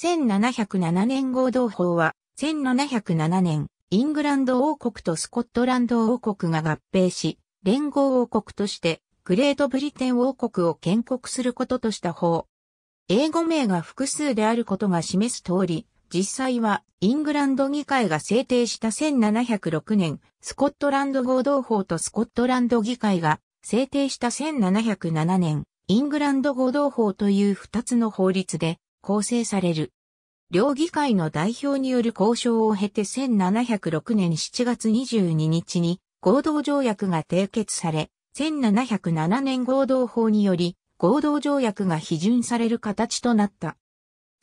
1707年合同法は、1707年、イングランド王国とスコットランド王国が合併し、連合王国として、グレートブリテン王国を建国することとした法。英語名が複数であることが示す通り、実際はイングランド議会が制定した1706年、スコットランド合同法とスコットランド議会が制定した1707年、イングランド合同法という二つの法律で構成される。両議会の代表による交渉を経て1706年7月22日に合同条約が締結され、1707年合同法により合同条約が批准される形となった。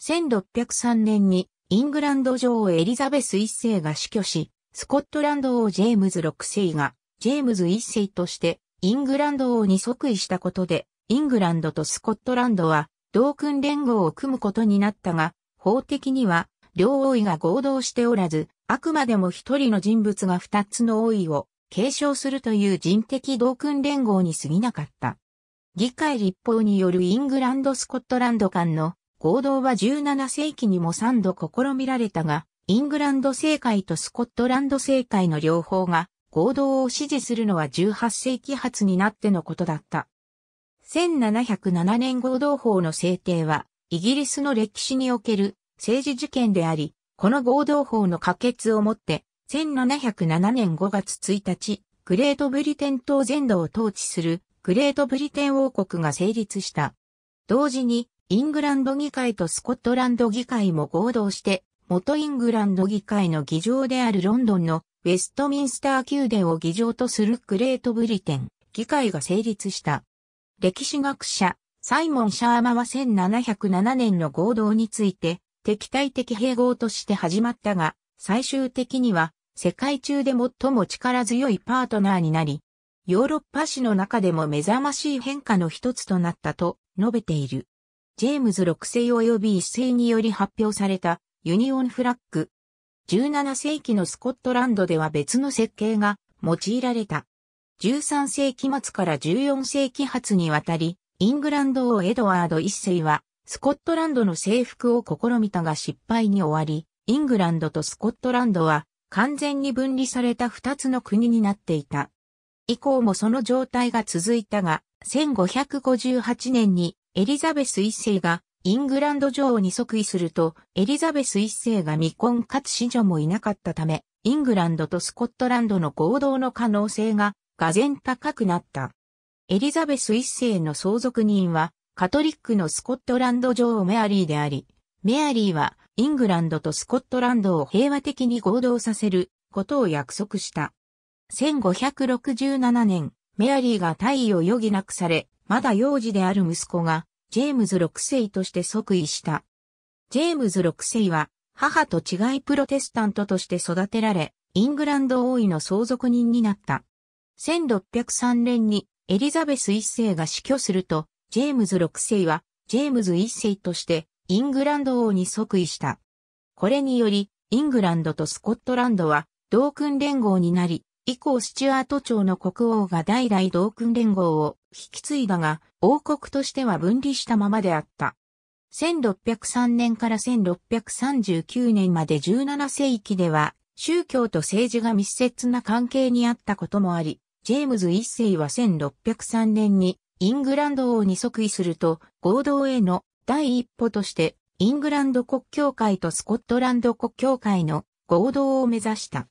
1603年にイングランド女王エリザベス一世が死去し、スコットランド王ジェームズ6世が、ジェームズ一世として、イングランド王に即位したことで、イングランドとスコットランドは、同訓連合を組むことになったが、法的には、両王位が合同しておらず、あくまでも一人の人物が二つの王位を継承するという人的同訓連合に過ぎなかった。議会立法によるイングランド・スコットランド間の合同は17世紀にも3度試みられたが、イングランド政界とスコットランド政界の両方が合同を支持するのは18世紀初になってのことだった。1707年合同法の制定は、イギリスの歴史における政治事件であり、この合同法の可決をもって、1707年5月1日、グレートブリテン島全土を統治するグレートブリテン王国が成立した。同時に、イングランド議会とスコットランド議会も合同して、元イングランド議会の議場であるロンドンのウェストミンスター宮殿を議場とするグレートブリテン議会が成立した。歴史学者、サイモン・シャーマは1707年の合同について、敵対的併合として始まったが、最終的には世界中で最も力強いパートナーになり、ヨーロッパ史の中でも目覚ましい変化の一つとなったと述べている。ジェームズ6世及び1世により発表されたユニオンフラッグ。17世紀のスコットランドでは別の設計が用いられた。13世紀末から14世紀初にわたり、イングランド王エドワード1世は、スコットランドの征服を試みたが失敗に終わり、イングランドとスコットランドは完全に分離された二つの国になっていた。以降もその状態が続いたが、1558年にエリザベス一世がイングランド女王に即位すると、エリザベス一世が未婚かつ子女もいなかったため、イングランドとスコットランドの合同の可能性が、がぜ高くなった。エリザベス一世の相続人は、カトリックのスコットランド女王メアリーであり、メアリーは、イングランドとスコットランドを平和的に合同させることを約束した。1567年、メアリーが退位を余儀なくされ、まだ幼児である息子が、ジェームズ6世として即位した。ジェームズ6世は、母と違いプロテスタントとして育てられ、イングランド王位の相続人になった。1603年にエリザベス1世が死去すると、ジェームズ6世は、ジェームズ1世としてイングランド王に即位した。これにより、イングランドとスコットランドは同訓連合になり、以降スチュアート朝の国王が代々同訓連合を引き継いだが、王国としては分離したままであった。1603年から1639年まで17世紀では、宗教と政治が密接な関係にあったこともあり、ジェームズ一世は1603年にイングランド王に即位すると、合同への第一歩として、イングランド国教会とスコットランド国教会の合同を目指した。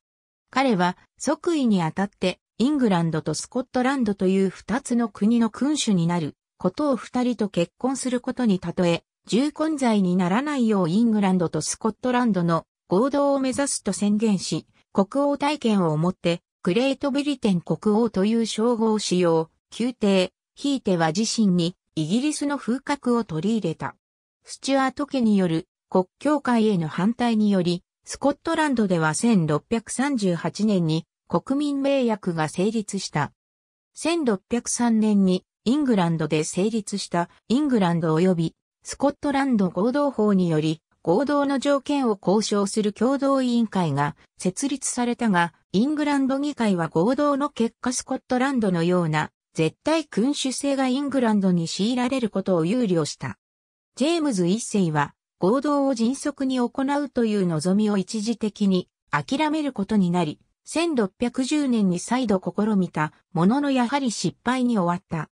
彼は即位にあたってイングランドとスコットランドという二つの国の君主になることを二人と結婚することに例え、重婚罪にならないようイングランドとスコットランドの合同を目指すと宣言し、国王体験をもってグレートブリテン国王という称号を使用、宮廷、ひいては自身にイギリスの風格を取り入れた。スチュアート家による国教会への反対により、スコットランドでは1638年に国民名約が成立した。1603年にイングランドで成立したイングランド及びスコットランド合同法により合同の条件を交渉する共同委員会が設立されたが、イングランド議会は合同の結果スコットランドのような絶対君主制がイングランドに強いられることを憂慮した。ジェームズ一世は合同を迅速に行うという望みを一時的に諦めることになり、1610年に再度試みたもののやはり失敗に終わった。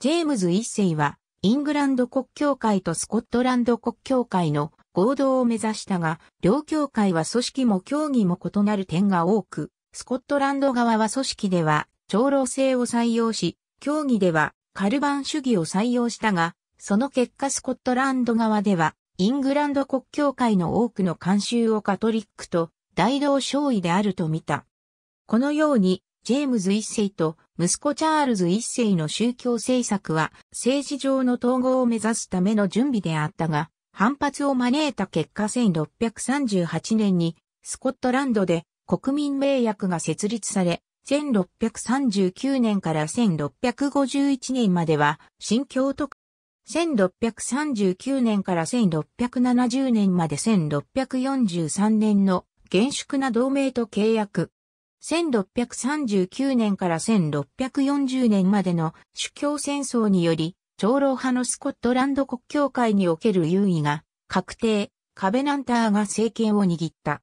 ジェームズ一世は、イングランド国教会とスコットランド国教会の合同を目指したが、両教会は組織も競技も異なる点が多く、スコットランド側は組織では長老制を採用し、競技ではカルバン主義を採用したが、その結果スコットランド側では、イングランド国教会の多くの慣習をカトリックと大同勝利であると見た。このように、ジェームズ一世と息子チャールズ一世の宗教政策は政治上の統合を目指すための準備であったが、反発を招いた結果1638年にスコットランドで国民名約が設立され、1639年から1651年までは新教徒1639年から1670年まで1643年の厳粛な同盟と契約。1639年から1640年までの主教戦争により、長老派のスコットランド国教会における優位が確定、カベナンターが政権を握った。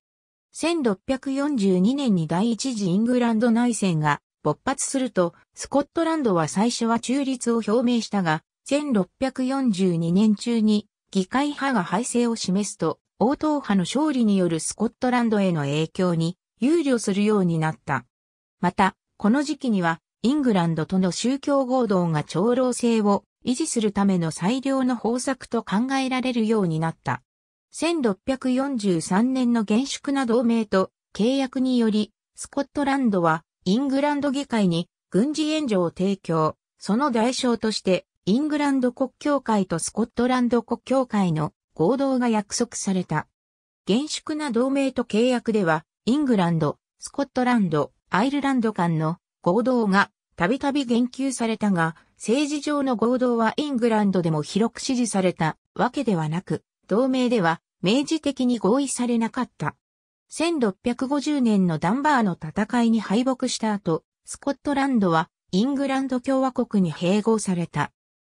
1642年に第一次イングランド内戦が勃発すると、スコットランドは最初は中立を表明したが、1642年中に議会派が敗勢を示すと、応答派の勝利によるスコットランドへの影響に憂慮するようになった。また、この時期には、イングランドとの宗教合同が長老制を維持するための最良の方策と考えられるようになった。1643年の厳粛な同盟と契約により、スコットランドはイングランド議会に軍事援助を提供。その代償として、イングランド国教会とスコットランド国教会の合同が約束された。厳粛な同盟と契約では、イングランド、スコットランド、アイルランド間の合同がたびたび言及されたが、政治上の合同はイングランドでも広く支持されたわけではなく、同盟では明示的に合意されなかった。1650年のダンバーの戦いに敗北した後、スコットランドはイングランド共和国に併合された。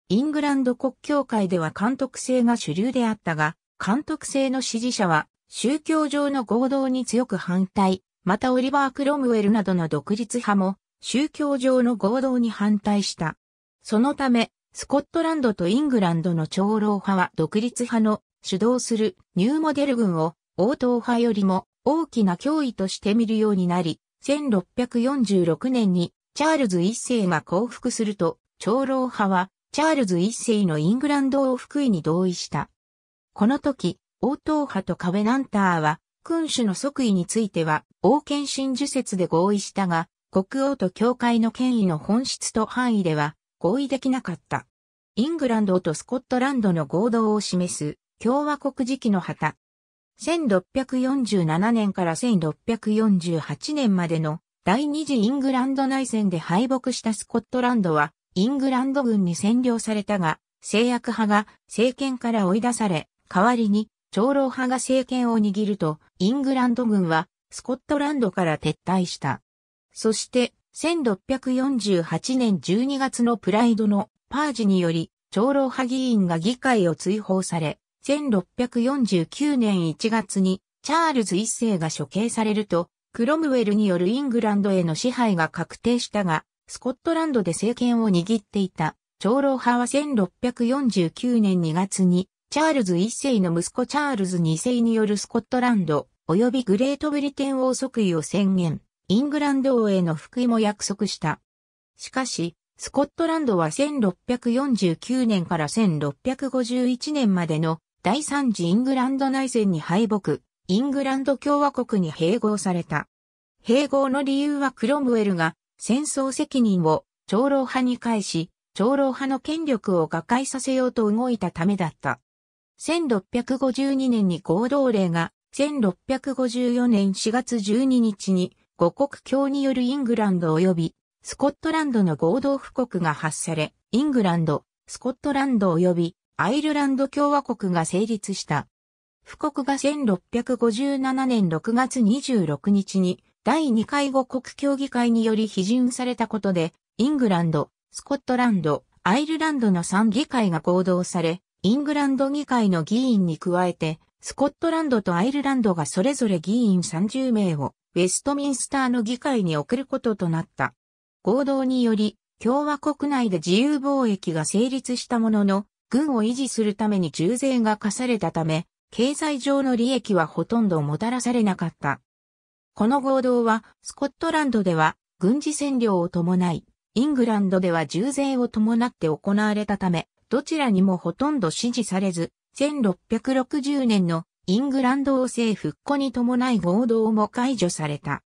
イングランド国教会では監督制が主流であったが、監督制の支持者は宗教上の合同に強く反対、またオリバー・クロムウェルなどの独立派も宗教上の合同に反対した。そのため、スコットランドとイングランドの長老派は独立派の主導するニューモデル軍を応答派よりも大きな脅威として見るようになり、1646年にチャールズ一世が降伏すると、長老派はチャールズ一世のイングランド王福位に同意した。この時、応答派とカベナンターは、君主の即位については、王権真受説で合意したが、国王と教会の権威の本質と範囲では合意できなかった。イングランドとスコットランドの合同を示す共和国時期の旗。1647年から1648年までの第二次イングランド内戦で敗北したスコットランドはイングランド軍に占領されたが、制約派が政権から追い出され、代わりに長老派が政権を握ると、イングランド軍はスコットランドから撤退した。そして、1648年12月のプライドのパージにより、長老派議員が議会を追放され、1649年1月にチャールズ一世が処刑されると、クロムウェルによるイングランドへの支配が確定したが、スコットランドで政権を握っていた長老派は1649年2月に、チャールズ一世の息子チャールズ二世によるスコットランド、及びグレートブリテン王即位を宣言、イングランド王への福井も約束した。しかし、スコットランドは1649年から1651年までの第三次イングランド内戦に敗北、イングランド共和国に併合された。併合の理由はクロムウェルが戦争責任を長老派に返し、長老派の権力を瓦解させようと動いたためだった。1652年に合同令が、1654年4月12日に五国境によるイングランド及びスコットランドの合同布告が発され、イングランド、スコットランド及びアイルランド共和国が成立した。布告が1657年6月26日に第2回五国協議会により批准されたことで、イングランド、スコットランド、アイルランドの3議会が合同され、イングランド議会の議員に加えて、スコットランドとアイルランドがそれぞれ議員30名をウェストミンスターの議会に送ることとなった。合同により、共和国内で自由貿易が成立したものの、軍を維持するために重税が課されたため、経済上の利益はほとんどもたらされなかった。この合同は、スコットランドでは軍事占領を伴い、イングランドでは重税を伴って行われたため、どちらにもほとんど支持されず、1660年のイングランド王政復古に伴い合同も解除された。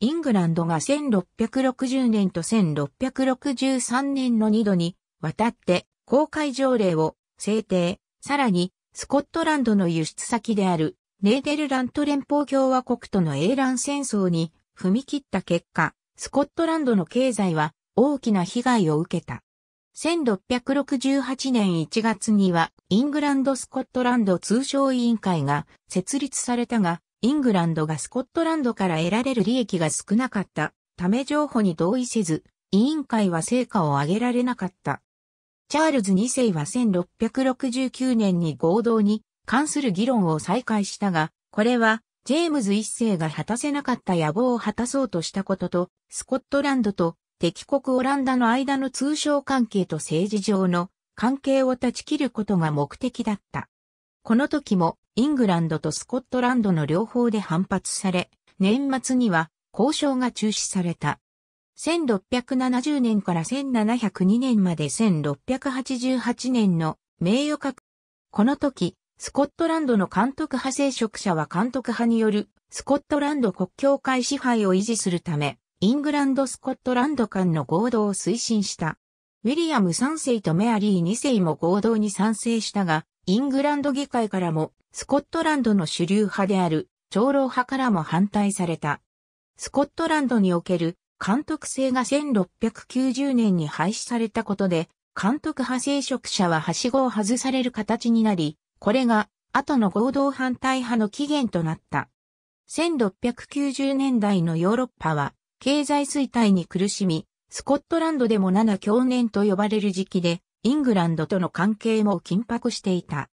イングランドが1660年と1663年の2度にわたって公開条例を制定、さらにスコットランドの輸出先であるネーデルラント連邦共和国との英蘭戦争に踏み切った結果、スコットランドの経済は大きな被害を受けた。1668年1月にはイングランド・スコットランド通商委員会が設立されたが、イングランドがスコットランドから得られる利益が少なかったため情報に同意せず、委員会は成果を上げられなかった。チャールズ2世は1669年に合同に関する議論を再開したが、これはジェームズ1世が果たせなかった野望を果たそうとしたことと、スコットランドと敵国オランダの間の通商関係と政治上の関係を断ち切ることが目的だった。この時もイングランドとスコットランドの両方で反発され、年末には交渉が中止された。1670年から1702年まで1688年の名誉閣。この時、スコットランドの監督派聖職者は監督派によるスコットランド国境会支配を維持するため、イングランド・スコットランド間の合同を推進した。ウィリアム3世とメアリー2世も合同に賛成したが、イングランド議会からもスコットランドの主流派である長老派からも反対された。スコットランドにおける監督制が1690年に廃止されたことで、監督派聖職者ははしごを外される形になり、これが後の合同反対派の起源となった。1690年代のヨーロッパは経済衰退に苦しみ、スコットランドでも7強年と呼ばれる時期で、イングランドとの関係も緊迫していた。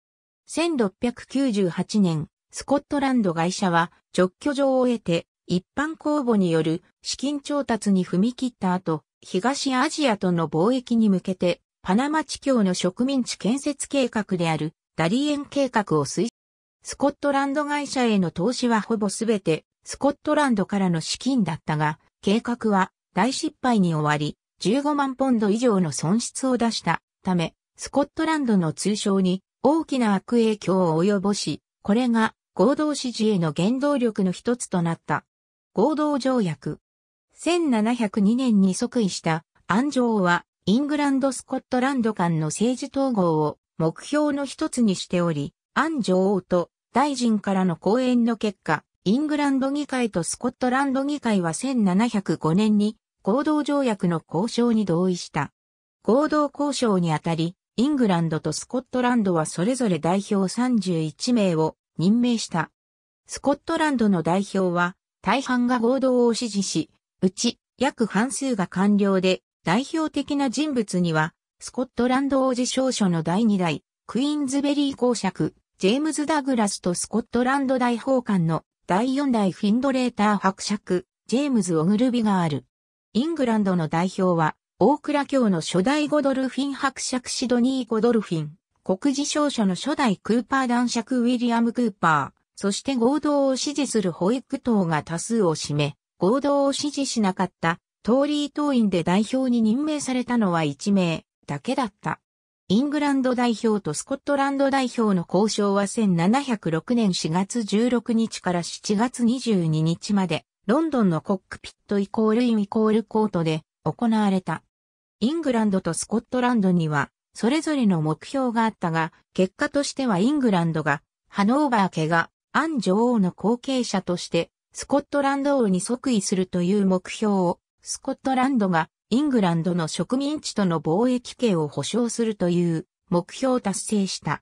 1698年、スコットランド会社は直居場を得て一般公募による資金調達に踏み切った後、東アジアとの貿易に向けてパナマ地境の植民地建設計画であるダリエン計画を推進。スコットランド会社への投資はほぼすべてスコットランドからの資金だったが、計画は大失敗に終わり、15万ポンド以上の損失を出したため、スコットランドの通商に大きな悪影響を及ぼし、これが合同支持への原動力の一つとなった。合同条約。1702年に即位した安城はイングランド・スコットランド間の政治統合を目標の一つにしており、安女王と大臣からの講演の結果、イングランド議会とスコットランド議会は1705年に合同条約の交渉に同意した。合同交渉にあたり、イングランドとスコットランドはそれぞれ代表31名を任命した。スコットランドの代表は大半が合同を支持し、うち約半数が官僚で代表的な人物にはスコットランド王子少書の第2代クイーンズベリー公爵ジェームズ・ダグラスとスコットランド大法官の第4代フィンドレーター伯爵ジェームズ・オグルビがある。イングランドの代表は大倉教の初代ゴドルフィン伯爵シドニー・ゴドルフィン、国事証書の初代クーパー男爵ウィリアム・クーパー、そして合同を支持する保育党が多数を占め、合同を支持しなかったトーリー党員で代表に任命されたのは1名だけだった。イングランド代表とスコットランド代表の交渉は1706年4月16日から7月22日まで、ロンドンのコックピットイコールインイコールコートで行われた。イングランドとスコットランドには、それぞれの目標があったが、結果としてはイングランドが、ハノーバー家が、アン女王の後継者として、スコットランド王に即位するという目標を、スコットランドが、イングランドの植民地との貿易権を保障するという目標を達成した。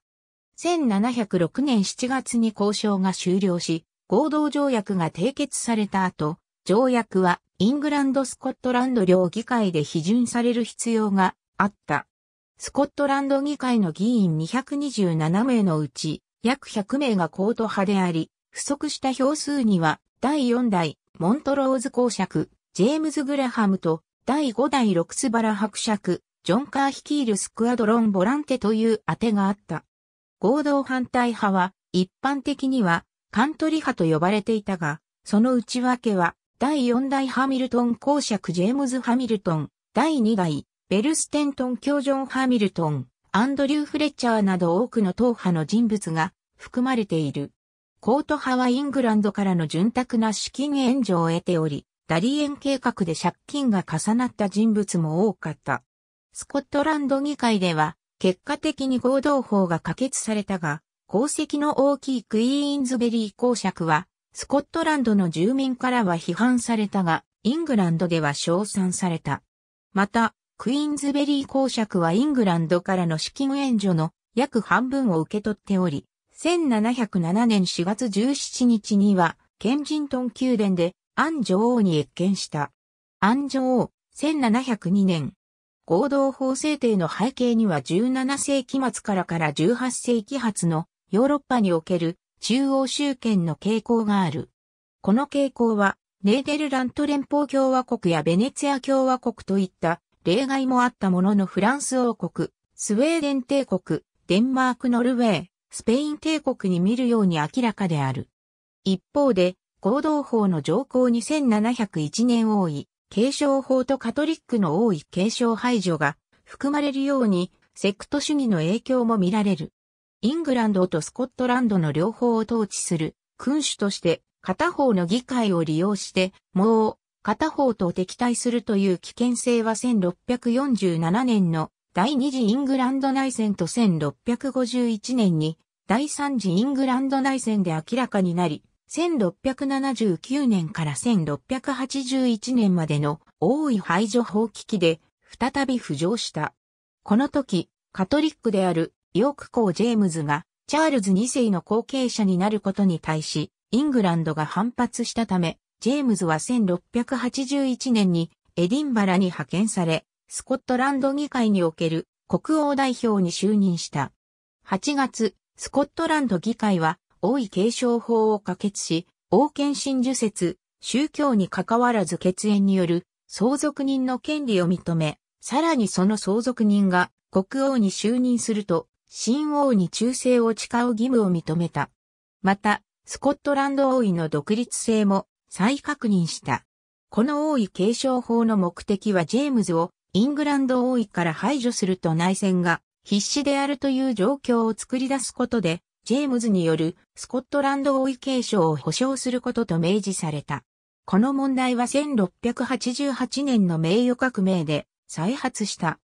1706年7月に交渉が終了し、合同条約が締結された後、条約はイングランド・スコットランド両議会で批准される必要があった。スコットランド議会の議員227名のうち、約100名がコート派であり、不足した票数には、第4代、モントローズ公爵、ジェームズ・グラハムと、第5代ロクスバラ伯爵、ジョン・カー率いるスクアドロン・ボランテという当てがあった。合同反対派は、一般的には、カントリ派と呼ばれていたが、その内訳は、第4代ハミルトン公爵ジェームズ・ハミルトン、第2代、ベルステントン教ジョン・ハミルトン、アンドリュー・フレッチャーなど多くの党派の人物が含まれている。コート派はイングランドからの潤沢な資金援助を得ており、ダリエン計画で借金が重なった人物も多かった。スコットランド議会では、結果的に合同法が可決されたが、功績の大きいクイーンズベリー公爵は、スコットランドの住民からは批判されたが、イングランドでは称賛された。また、クイーンズベリー公爵はイングランドからの資金援助の約半分を受け取っており、1707年4月17日には、ケンジントン宮殿でアン女王に謁見した。アン女王、1702年。合同法制定の背景には17世紀末からから18世紀初のヨーロッパにおける中央集権の傾向がある。この傾向は、ネーデルラント連邦共和国やベネツィア共和国といった例外もあったもののフランス王国、スウェーデン帝国、デンマークノルウェー、スペイン帝国に見るように明らかである。一方で、合同法の条項に1701年王位、継承法とカトリックの王位継承排除が含まれるように、セクト主義の影響も見られる。イングランドとスコットランドの両方を統治する君主として片方の議会を利用してもう片方と敵対するという危険性は1647年の第二次イングランド内戦と1651年に第三次イングランド内戦で明らかになり、1679年から1681年までの王位排除法危機で再び浮上した。この時、カトリックであるヨーク公ジェームズがチャールズ2世の後継者になることに対し、イングランドが反発したため、ジェームズは1681年にエディンバラに派遣され、スコットランド議会における国王代表に就任した。8月、スコットランド議会は王位継承法を可決し、王権真珠説、宗教に関わらず血縁による相続人の権利を認め、さらにその相続人が国王に就任すると、新王に忠誠を誓う義務を認めた。また、スコットランド王位の独立性も再確認した。この王位継承法の目的はジェームズをイングランド王位から排除すると内戦が必死であるという状況を作り出すことで、ジェームズによるスコットランド王位継承を保障することと明示された。この問題は1688年の名誉革命で再発した。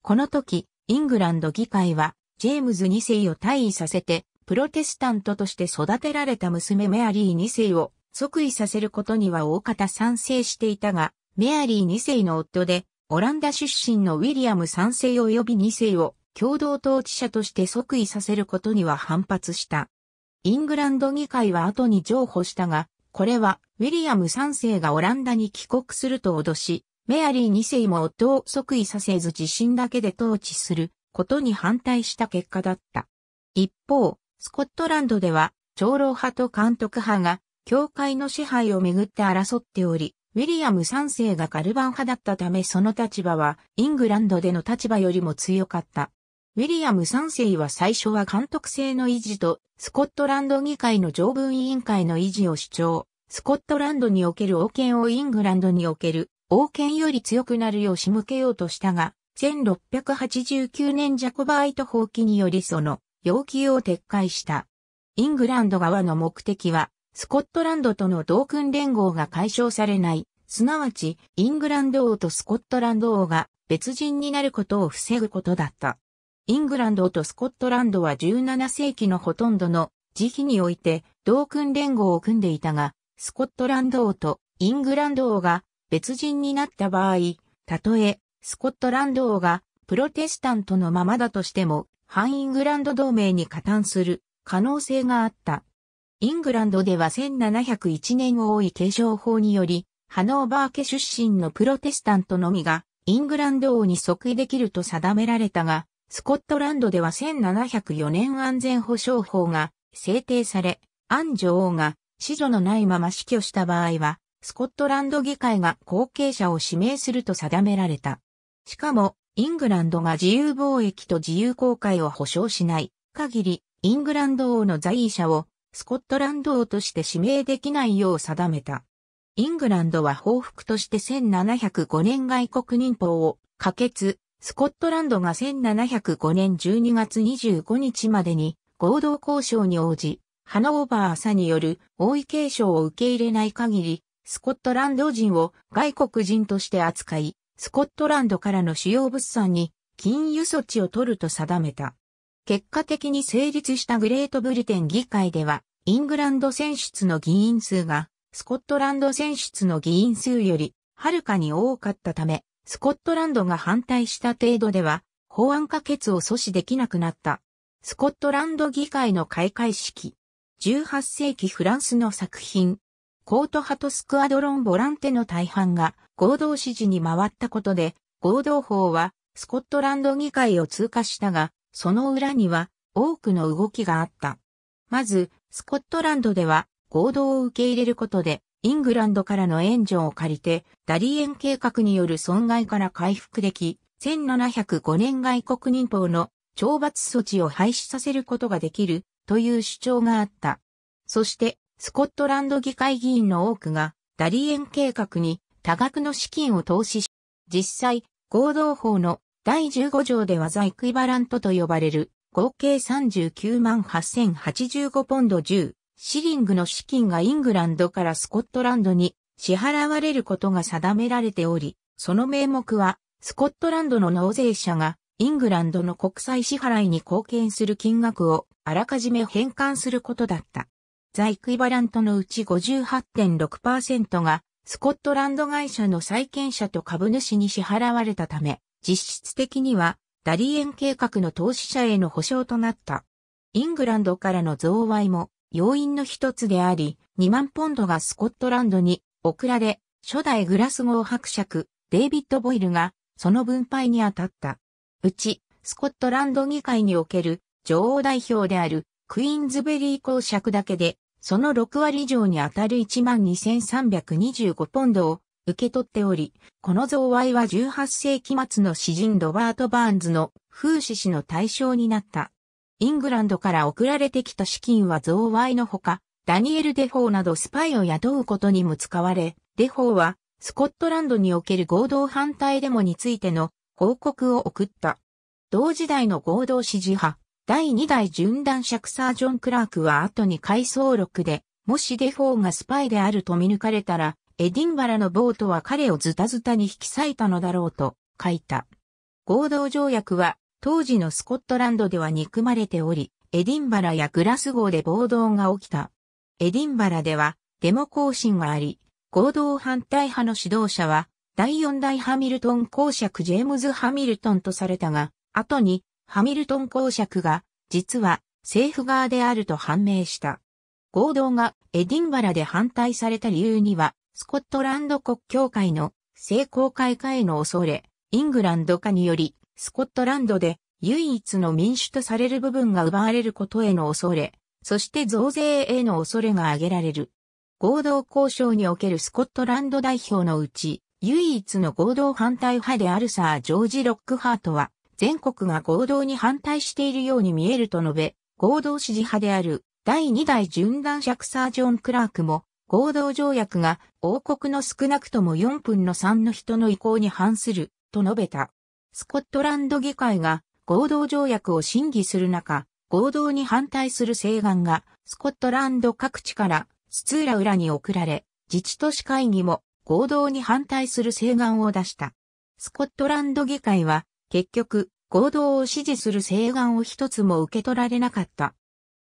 この時、イングランド議会は、ジェームズ2世を退位させて、プロテスタントとして育てられた娘メアリー2世を即位させることには大方賛成していたが、メアリー2世の夫で、オランダ出身のウィリアム3世及び2世を共同統治者として即位させることには反発した。イングランド議会は後に譲歩したが、これはウィリアム3世がオランダに帰国すると脅し、メアリー2世も夫を即位させず自身だけで統治することに反対した結果だった。一方、スコットランドでは、長老派と監督派が、教会の支配をめぐって争っており、ウィリアム3世がカルバン派だったためその立場は、イングランドでの立場よりも強かった。ウィリアム3世は最初は監督制の維持と、スコットランド議会の条文委員会の維持を主張。スコットランドにおける王権をイングランドにおける王権より強くなるよう仕向けようとしたが、1689年ジャコバイト放棄によりその要求を撤回した。イングランド側の目的は、スコットランドとの同訓連合が解消されない、すなわち、イングランド王とスコットランド王が別人になることを防ぐことだった。イングランドとスコットランドは17世紀のほとんどの時期において同訓連合を組んでいたが、スコットランド王とイングランド王が別人になった場合、たとえスコットランド王がプロテスタントのままだとしても、反イングランド同盟に加担する可能性があった。イングランドでは1701年王位継承法により、ハノーバー家出身のプロテスタントのみがイングランド王に即位できると定められたが、スコットランドでは1704年安全保障法が制定され、アン女王が子女のないまま死去した場合は、スコットランド議会が後継者を指名すると定められた。しかも、イングランドが自由貿易と自由公開を保障しない限り、イングランド王の在位者をスコットランド王として指名できないよう定めた。イングランドは報復として1705年外国民法を可決、スコットランドが1705年12月25日までに合同交渉に応じ、ハノーバー朝による王位継承を受け入れない限り、スコットランド人を外国人として扱い、スコットランドからの主要物産に禁輸措置を取ると定めた。結果的に成立したグレートブリテン議会では、イングランド選出の議員数が、スコットランド選出の議員数より、はるかに多かったため、スコットランドが反対した程度では、法案可決を阻止できなくなった。スコットランド議会の開会式。18世紀フランスの作品。コート派とスクアドロンボランテの大半が合同指示に回ったことで、合同法はスコットランド議会を通過したが、その裏には多くの動きがあった。まず、スコットランドでは合同を受け入れることで、イングランドからの援助を借りて、ダリエン計画による損害から回復でき、1705年外国民法の懲罰措置を廃止させることができるという主張があった。そして、スコットランド議会議員の多くが、ダリエン計画に多額の資金を投資し、実際、合同法の第15条ではザイクイバラントと呼ばれる合計39万8085ポンド10シリングの資金がイングランドからスコットランドに支払われることが定められており、その名目はスコットランドの納税者がイングランドの国際支払いに貢献する金額をあらかじめ返還することだった。ザ・イクイバラントのうち58.6%がスコットランド会社の債権者と株主に支払われたため、実質的にはダリエン計画の投資者への保証となった。イングランドからの増賄も要因の一つであり、2万ポンドがスコットランドに送られ、初代グラスゴー伯爵、デイビッド・ボイルがその分配に当たった。うち、スコットランド議会における女王代表であるクイーンズベリー公爵だけで、その6割以上に当たる12,325ポンドを受け取っており、この贈賄は18世紀末の詩人ロバート・バーンズの風刺詩の対象になった。イングランドから送られてきた資金は贈賄のほか、ダニエル・デフォーなどスパイを雇うことにも使われ、デフォーはスコットランドにおける合同反対デモについての報告を送った。同時代の合同支持派、第2代准男爵サー・ジョン・クラークは後に回想録で、もしデフォーがスパイであると見抜かれたら、エディンバラのボートは彼をズタズタに引き裂いたのだろうと書いた。合同条約は当時のスコットランドでは憎まれており、エディンバラやグラスゴーで暴動が起きた。エディンバラではデモ行進があり、合同反対派の指導者は第4代ハミルトン公爵ジェームズ・ハミルトンとされたが、後にハミルトン公爵が、実は政府側であると判明した。合同がエディンバラで反対された理由には、スコットランド国教会の成功開化への恐れ、イングランド化により、スコットランドで唯一の民主とされる部分が奪われることへの恐れ、そして増税への恐れが挙げられる。合同交渉におけるスコットランド代表のうち、唯一の合同反対派であるサー・ジョージ・ロックハートは、全国が合同に反対しているように見えると述べ、合同支持派である第2代順弾爵サージョン・クラークも、合同条約が王国の少なくとも4分の3の人の意向に反する、と述べた。スコットランド議会が合同条約を審議する中、合同に反対する請願がスコットランド各地からスツーラ裏に送られ、自治都市会議も合同に反対する請願を出した。スコットランド議会は結局、合同を支持する請願を一つも受け取られなかった。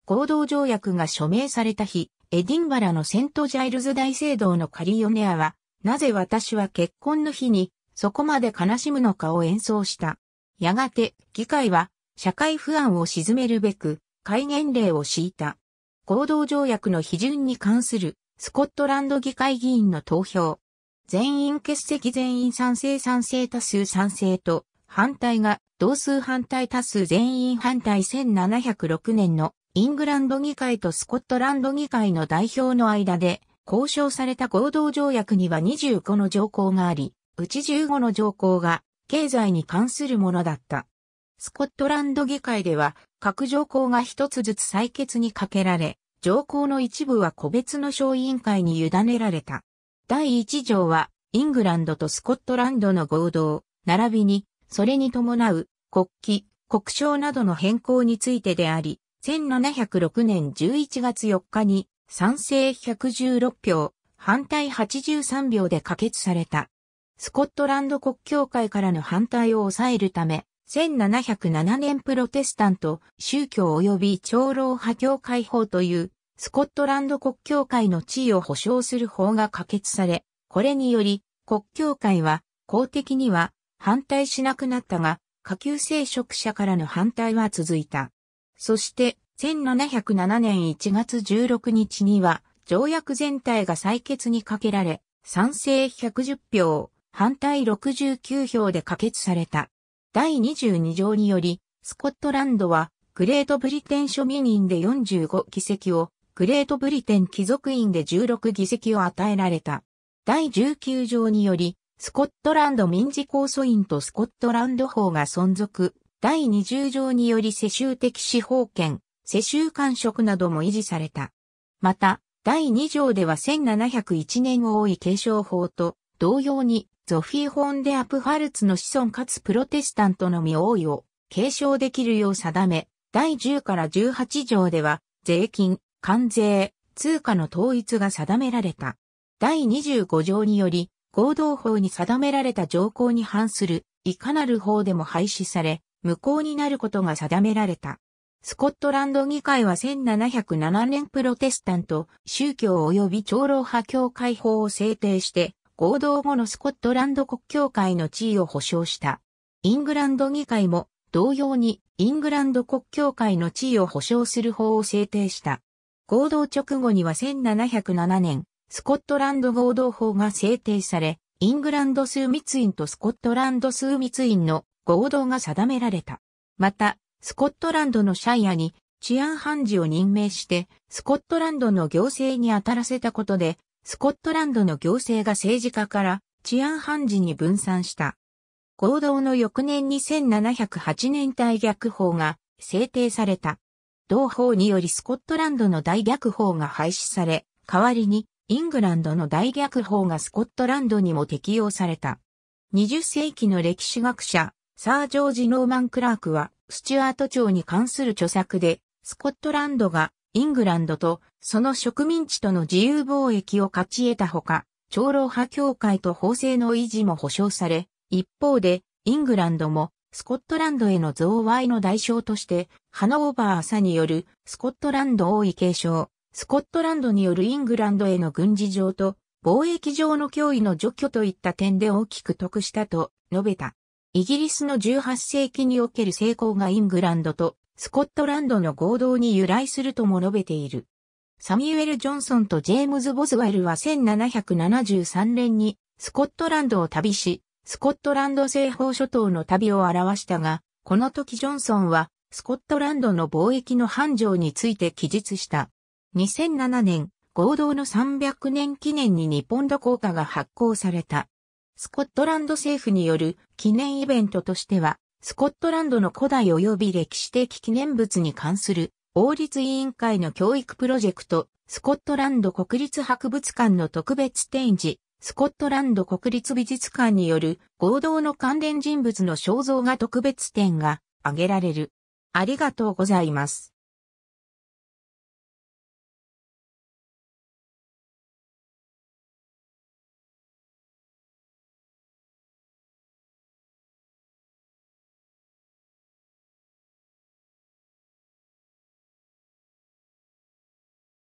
合同条約が署名された日、エディンバラのセントジャイルズ大聖堂のカリオネアは、なぜ私は結婚の日にそこまで悲しむのかを演奏した。やがて、議会は、社会不安を鎮めるべく、戒厳令を敷いた。合同条約の批准に関する、スコットランド議会議員の投票。全員欠席全員賛成賛成多数賛成と、反対が同数反対多数全員反対1706年のイングランド議会とスコットランド議会の代表の間で交渉された合同条約には25の条項があり、うち15の条項が経済に関するものだった。スコットランド議会では各条項が一つずつ採決にかけられ、条項の一部は個別の小委員会に委ねられた。第一条はイングランドとスコットランドの合同、並びにそれに伴う国旗、国章などの変更についてであり、1706年11月4日に賛成116票、反対83票で可決された。スコットランド国教会からの反対を抑えるため、1707年プロテスタント宗教及び長老派教会法というスコットランド国教会の地位を保障する法が可決され、これにより国教会は公的には反対しなくなったが、下級聖職者からの反対は続いた。そして、1707年1月16日には、条約全体が採決にかけられ、賛成110票、反対69票で可決された。第22条により、スコットランドは、グレートブリテン庶民院で45議席を、グレートブリテン貴族院で16議席を与えられた。第19条により、スコットランド民事控訴院とスコットランド法が存続。第20条により世襲的司法権、世襲官職なども維持された。また、第2条では1701年王位継承法と同様にゾフィー・ホーンデ・アプファルツの子孫かつプロテスタントのみ王位を継承できるよう定め、第10から18条では税金、関税、通貨の統一が定められた。第25条により合同法に定められた条項に反する、いかなる法でも廃止され、無効になることが定められた。スコットランド議会は1707年プロテスタント、宗教及び長老派教会法を制定して、合同後のスコットランド国教会の地位を保障した。イングランド議会も同様にイングランド国教会の地位を保障する法を制定した。合同直後には1707年、スコットランド合同法が制定され、イングランド枢密院とスコットランド枢密院の合同が定められた。また、スコットランドのシャイアに治安判事を任命して、スコットランドの行政に当たらせたことで、スコットランドの行政が政治家から治安判事に分散した。合同の翌年に1708年大逆法が制定された。同法によりスコットランドの大逆法が廃止され、代わりにイングランドの大逆法がスコットランドにも適用された。20世紀の歴史学者、サー・ジョージ・ノーマン・クラークは、スチュアート朝に関する著作で、スコットランドがイングランドとその植民地との自由貿易を勝ち得たほか、長老派協会と法制の維持も保障され、一方で、イングランドもスコットランドへの贈賄の代償として、ハノーバー朝によるスコットランド王位継承、スコットランドによるイングランドへの軍事上と貿易上の脅威の除去といった点で大きく得したと述べた。イギリスの18世紀における成功がイングランドとスコットランドの合同に由来するとも述べている。サミュエル・ジョンソンとジェームズ・ボズワルは1773年にスコットランドを旅し、スコットランド西方諸島の旅を表したが、この時ジョンソンはスコットランドの貿易の繁盛について記述した。2007年、合同の300年記念に日本ド効果が発行された。スコットランド政府による記念イベントとしては、スコットランドの古代及び歴史的記念物に関する王立委員会の教育プロジェクト、スコットランド国立博物館の特別展示、スコットランド国立美術館による合同の関連人物の肖像画特別展が挙げられる。ありがとうございます。